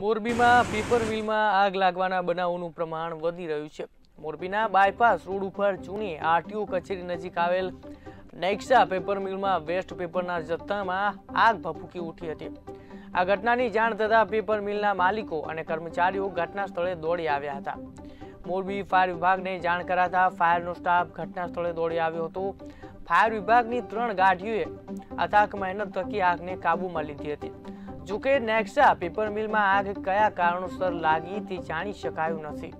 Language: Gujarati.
મોરબીમાં પેપર મિલમાં આગ લાગવાના બનાવોનું પ્રમાણ વધી રહ્યું છે. મોરબીના બાયપાસ રોડ ઉપર જૂની આરટીઓ કચેરી નજીક આવેલ નેક્સા પેપર મિલમાં વેસ્ટ પેપરના જથ્થામાં આગ ભભૂકી ઉઠી હતી. આ ઘટનાની જાણ થતાં પેપર મિલના માલિકો અને કર્મચારીઓ ઘટના સ્થળે દોડી આવ્યા હતા. મોરબી ફાયર વિભાગને જાણ કરાતા ફાયરનો સ્ટાફ ઘટના સ્થળે દોડી આવ્યો હતો. ફાયર વિભાગની ત્રણ ગાડીઓએ અથાક મહેનત થકી આગને કાબૂમાં લીધી હતી. જોકે નેક્સા પેપર મિલમાં આગ કયા કારણોસર લાગી તે જાણી શકાયું નથી.